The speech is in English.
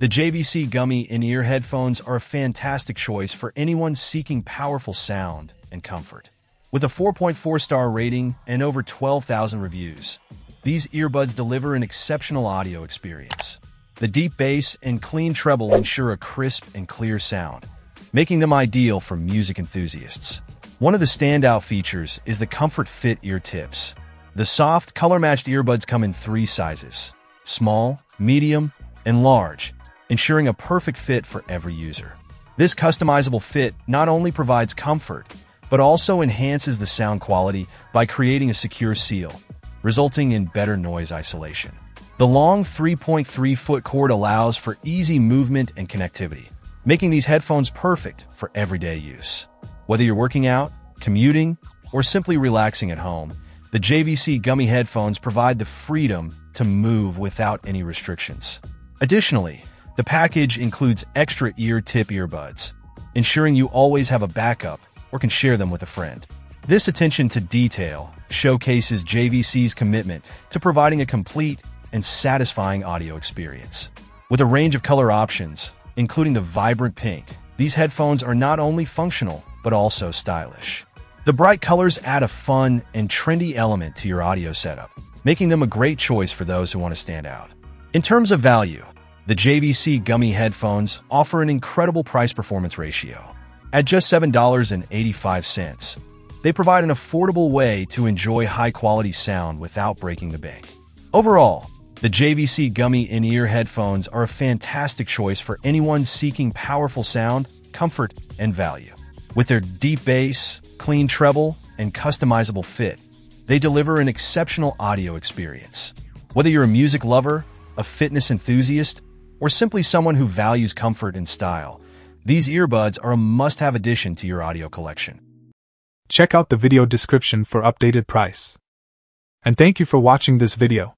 The JVC Gumy in-ear headphones are a fantastic choice for anyone seeking powerful sound and comfort. With a 4.4-star rating and over 12,000 reviews, these earbuds deliver an exceptional audio experience. The deep bass and clean treble ensure a crisp and clear sound, making them ideal for music enthusiasts. One of the standout features is the Comfort Fit ear tips. The soft, color-matched earbuds come in three sizes, small, medium, and large, ensuring a perfect fit for every user. This customizable fit not only provides comfort, but also enhances the sound quality by creating a secure seal, resulting in better noise isolation. The long 3.3-foot cord allows for easy movement and connectivity, making these headphones perfect for everyday use. Whether you're working out, commuting, or simply relaxing at home, the JVC Gumy headphones provide the freedom to move without any restrictions. Additionally, the package includes extra ear tip earbuds, ensuring you always have a backup or can share them with a friend. This attention to detail showcases JVC's commitment to providing a complete and satisfying audio experience. With a range of color options, including the vibrant pink, these headphones are not only functional, but also stylish. The bright colors add a fun and trendy element to your audio setup, making them a great choice for those who want to stand out. In terms of value, the JVC Gumy headphones offer an incredible price-performance ratio. At just $7.85, they provide an affordable way to enjoy high-quality sound without breaking the bank. Overall, the JVC Gumy in-ear headphones are a fantastic choice for anyone seeking powerful sound, comfort, and value. With their deep bass, clean treble, and customizable fit, they deliver an exceptional audio experience. Whether you're a music lover, a fitness enthusiast, or simply someone who values comfort and style, these earbuds are a must-have addition to your audio collection. Check out the video description for updated price. And thank you for watching this video.